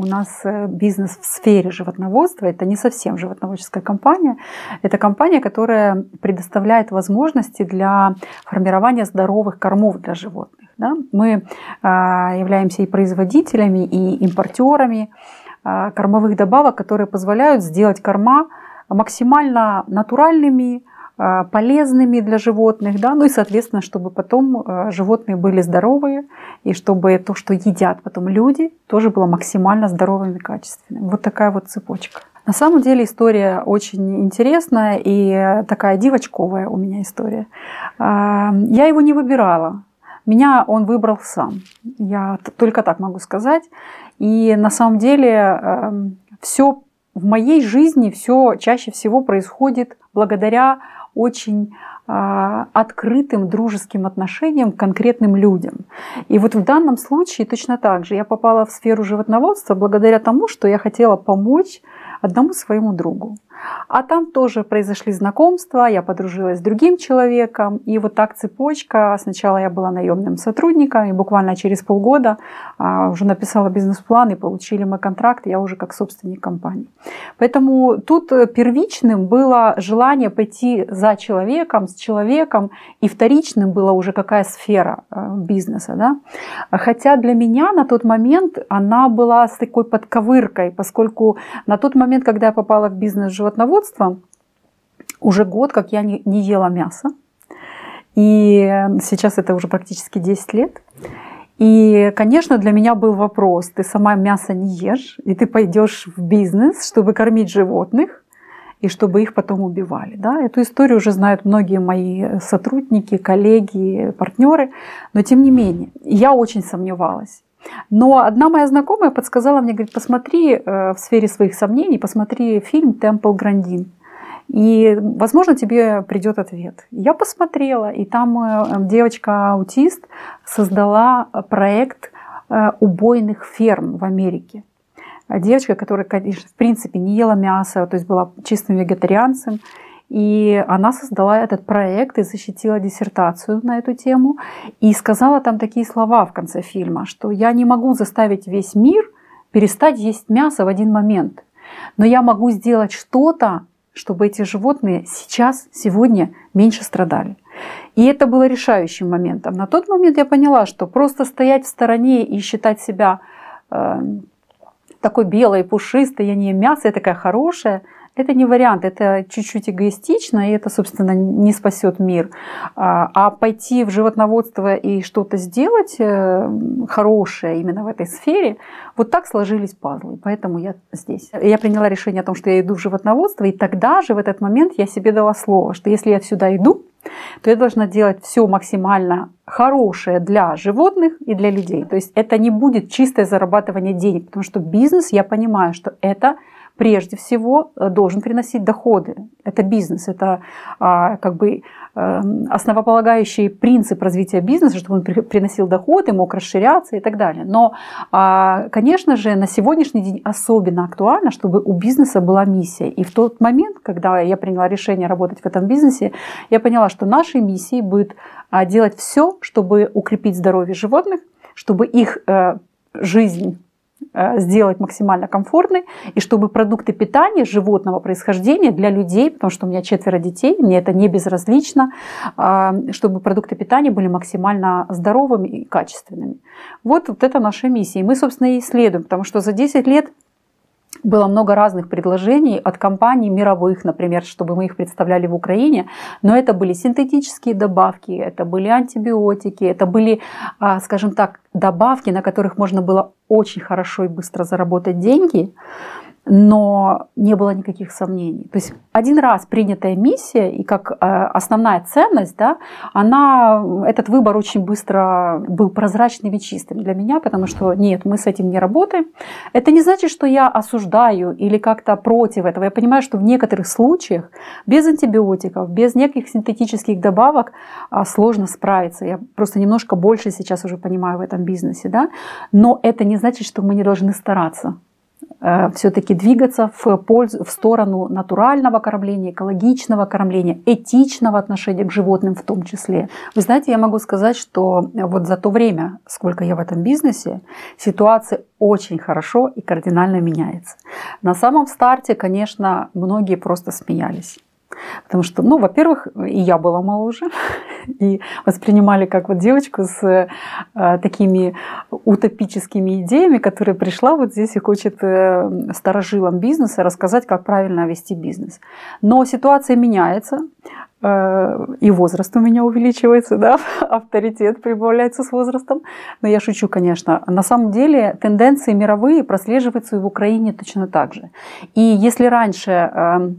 у нас э, бизнес в сфере животноводства. Это не совсем животноводческая компания. Это компания, которая предоставляет возможности для формирования здоровых кормов для животных. Да? Мы а, являемся и производителями, и импортерами а, кормовых добавок, которые позволяют сделать корма максимально натуральными, полезными для животных, да, ну и, соответственно, чтобы потом а, животные были здоровые, и чтобы то, что едят потом люди, тоже было максимально здоровым и качественным. Вот такая вот цепочка. На самом деле история очень интересная и такая девочковая у меня история. А, я его не выбирала. Меня он выбрал сам. Я только так могу сказать. И на самом деле все в моей жизни все чаще всего происходит благодаря очень а, открытым дружеским отношениям к конкретным людям. И вот в данном случае точно так же я попала в сферу животноводства благодаря тому, что я хотела помочь одному своему другу. А там тоже произошли знакомства, я подружилась с другим человеком, и вот так цепочка. Сначала я была наемным сотрудником, и буквально через полгода а, уже написала бизнес-план, и получили мы контракт, я уже как собственник компании. Поэтому тут первичным было желание пойти за человеком, с человеком, и вторичным было уже какая сфера а, бизнеса. Да? Хотя для меня на тот момент она была с такой подковыркой, поскольку на тот момент, когда я попала в бизнес животноводства, уже год, как я не, не ела мясо. И сейчас это уже практически 10 лет. И, конечно, для меня был вопрос, ты сама мясо не ешь, и ты пойдешь в бизнес, чтобы кормить животных, и чтобы их потом убивали. Да? Эту историю уже знают многие мои сотрудники, коллеги, партнеры, но тем не менее, я очень сомневалась. Но одна моя знакомая подсказала мне, говорит, посмотри э, в сфере своих сомнений, посмотри фильм «Темпл Грандин». И, возможно, тебе придет ответ. Я посмотрела, и там э, девочка-аутист создала проект э, убойных ферм в Америке. Девочка, которая, конечно, в принципе не ела мясо, то есть была чистым вегетарианцем, и она создала этот проект и защитила диссертацию на эту тему. И сказала там такие слова в конце фильма, что я не могу заставить весь мир перестать есть мясо в один момент. Но я могу сделать что-то, чтобы эти животные сейчас, сегодня меньше страдали. И это было решающим моментом. На тот момент я поняла, что просто стоять в стороне и считать себя э, такой белой, пушистой, я не ем мясо, я такая хорошая – это не вариант, это чуть-чуть эгоистично, и это, собственно, не спасет мир. А, а пойти в животноводство и что-то сделать э, хорошее именно в этой сфере, вот так сложились пазлы, поэтому я здесь. Я приняла решение о том, что я иду в животноводство, и тогда же в этот момент я себе дала слово, что если я сюда иду, то я должна делать все максимально хорошее для животных и для людей. То есть это не будет чистое зарабатывание денег, потому что бизнес, я понимаю, что это прежде всего э, должен приносить доходы. Это бизнес, это а, как бы эм, основополагающий принцип развития бизнеса, чтобы он приносил доходы, мог расширяться и так далее. Но, а, конечно же, на сегодняшний день особенно актуально, чтобы у бизнеса была миссия. И в тот момент, когда я приняла решение работать в этом бизнесе, я поняла, что нашей миссией будет а, делать все, чтобы укрепить здоровье животных, чтобы их э, жизнь сделать максимально комфортной, и чтобы продукты питания животного происхождения для людей, потому что у меня четверо детей, мне это не безразлично, а, чтобы продукты питания были максимально здоровыми и качественными. Вот, вот это наша миссия. И мы, собственно, и исследуем, потому что за 10 лет было много разных предложений от компаний мировых, например, чтобы мы их представляли в Украине, но это были синтетические добавки, это были антибиотики, это были, а, скажем так, добавки, на которых можно было очень хорошо и быстро заработать деньги но не было никаких сомнений. То есть один раз принятая миссия и как э, основная ценность, да, она, этот выбор очень быстро был прозрачным и чистым для меня, потому что нет, мы с этим не работаем. Это не значит, что я осуждаю или как-то против этого. Я понимаю, что в некоторых случаях без антибиотиков, без неких синтетических добавок а, сложно справиться. Я просто немножко больше сейчас уже понимаю в этом бизнесе. Да? Но это не значит, что мы не должны стараться все-таки двигаться в, пользу, в сторону натурального кормления, экологичного кормления, этичного отношения к животным в том числе. Вы знаете, я могу сказать, что вот за то время, сколько я в этом бизнесе, ситуация очень хорошо и кардинально меняется. На самом старте, конечно, многие просто смеялись. Потому что, ну, во-первых, и я была моложе, и воспринимали как вот девочку с э, такими утопическими идеями, которая пришла вот здесь и хочет э, старожилам бизнеса рассказать, как правильно вести бизнес. Но ситуация меняется, э, и возраст у меня увеличивается, да, авторитет прибавляется с возрастом. Но я шучу, конечно. На самом деле тенденции мировые прослеживаются и в Украине точно так же. И если раньше э,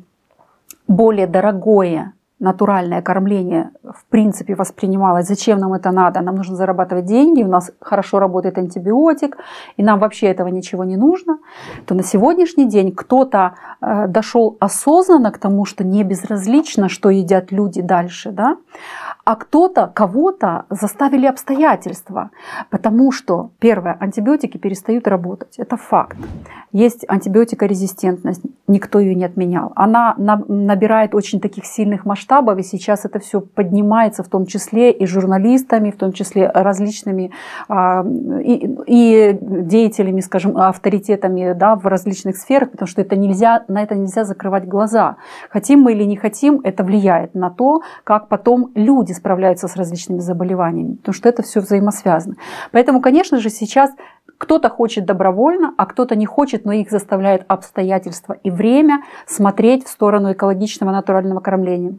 более дорогое натуральное кормление в принципе воспринималось, зачем нам это надо, нам нужно зарабатывать деньги, у нас хорошо работает антибиотик, и нам вообще этого ничего не нужно, то на сегодняшний день кто-то э, дошел осознанно к тому, что не безразлично, что едят люди дальше, да, а кто-то, кого-то заставили обстоятельства, потому что, первое, антибиотики перестают работать, это факт. Есть антибиотикорезистентность, никто ее не отменял. Она набирает очень таких сильных масштабов, и сейчас это все поднимается, в том числе и журналистами, в том числе различными а, и, и деятелями, скажем, авторитетами да, в различных сферах, потому что это нельзя, на это нельзя закрывать глаза. Хотим мы или не хотим, это влияет на то, как потом люди справляются с различными заболеваниями, потому что это все взаимосвязано. Поэтому, конечно же, сейчас кто-то хочет добровольно, а кто-то не хочет, но их заставляет обстоятельства и время смотреть в сторону экологичного натурального кормления.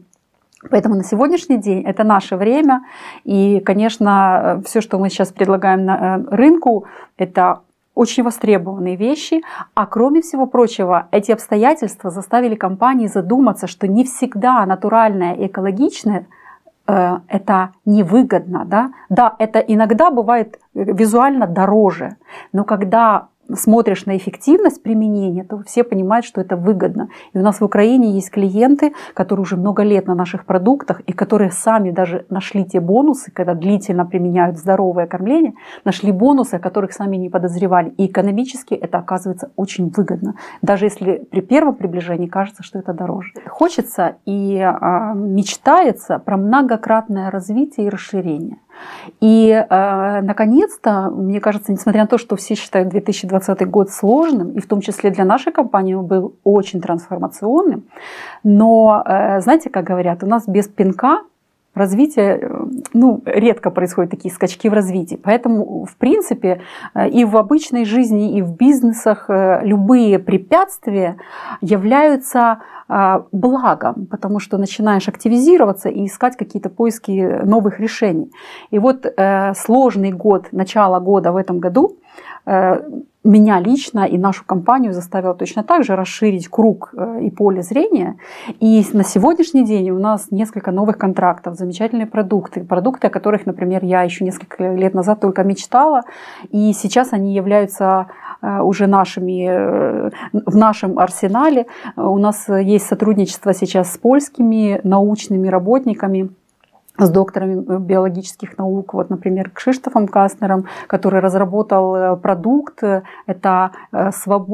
Поэтому на сегодняшний день это наше время. И, конечно, все, что мы сейчас предлагаем на э, рынку, это очень востребованные вещи, а кроме всего прочего, эти обстоятельства заставили компании задуматься, что не всегда натуральное и экологичное – это невыгодно. Да? да, это иногда бывает визуально дороже, но когда смотришь на эффективность применения, то все понимают, что это выгодно. И у нас в Украине есть клиенты, которые уже много лет на наших продуктах и которые сами даже нашли те бонусы, когда длительно применяют здоровое кормление, нашли бонусы, о которых сами не подозревали. И экономически это оказывается очень выгодно. Даже если при первом приближении кажется, что это дороже. Хочется и а, мечтается про многократное развитие и расширение. И, э, наконец-то, мне кажется, несмотря на то, что все считают 2020 год сложным, и в том числе для нашей компании он был очень трансформационным, но, э, знаете, как говорят, у нас без пинка развитие, э, ну, редко происходят такие скачки в развитии. Поэтому, в принципе, э, и в обычной жизни, и в бизнесах э, любые препятствия являются благом, потому что начинаешь активизироваться и искать какие-то поиски новых решений. И вот сложный год, начало года в этом году меня лично и нашу компанию заставило точно так же расширить круг э, и поле зрения. И на сегодняшний день у нас несколько новых контрактов, замечательные продукты, продукты, о которых, например, я еще несколько лет назад только мечтала, и сейчас они являются э, уже нашими, э, в нашем арсенале. У нас есть сотрудничество сейчас с польскими научными работниками, с докторами биологических наук, вот, например, Кшиштофом Каснером, который разработал э, продукт. Это, э,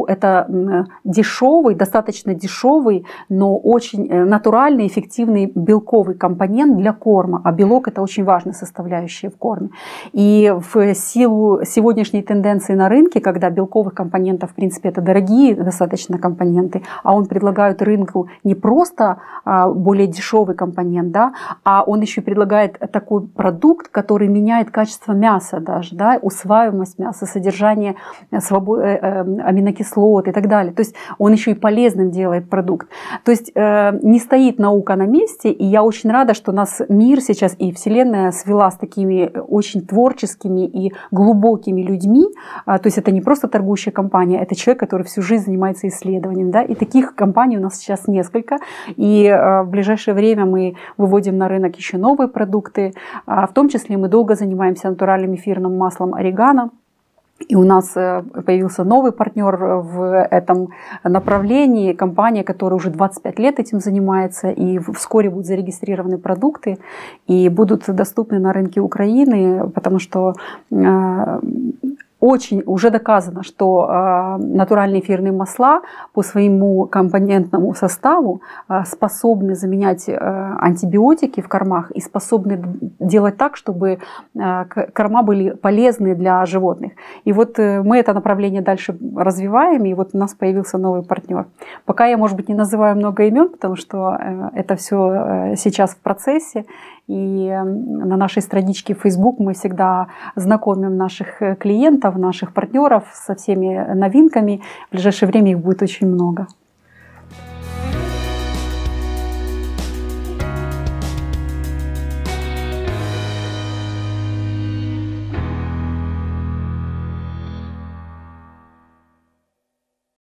это дешевый, достаточно дешевый, но очень э, натуральный, эффективный белковый компонент для корма. А белок – это очень важная составляющая в корме. И в силу сегодняшней тенденции на рынке, когда белковых компонентов, в принципе, это дорогие достаточно компоненты, а он предлагает рынку не просто а, более дешевый компонент, да, а он еще предлагает такой продукт, который меняет качество мяса даже, да, усваиваемость мяса, содержание свобод... Э, э, аминокислот и так далее. То есть он еще и полезным делает продукт. То есть э, не стоит наука на месте, и я очень рада, что нас мир сейчас и Вселенная свела с такими очень творческими и глубокими людьми. А, то есть это не просто торгующая компания, это человек, который всю жизнь занимается исследованием. Да? И таких компаний у нас сейчас несколько. И в ближайшее время мы выводим на рынок еще новые новые продукты. А, в том числе мы долго занимаемся натуральным эфирным маслом орегано. И у нас э, появился новый партнер в этом направлении, компания, которая уже 25 лет этим занимается, и вскоре будут зарегистрированы продукты и будут доступны на рынке Украины, потому что э, очень уже доказано, что э, натуральные эфирные масла по своему компонентному составу э, способны заменять э, антибиотики в кормах и способны делать так, чтобы корма были полезны для животных. И вот мы это направление дальше развиваем, и вот у нас появился новый партнер. Пока я, может быть, не называю много имен, потому что это все сейчас в процессе, и на нашей страничке Facebook мы всегда знакомим наших клиентов, наших партнеров со всеми новинками. В ближайшее время их будет очень много.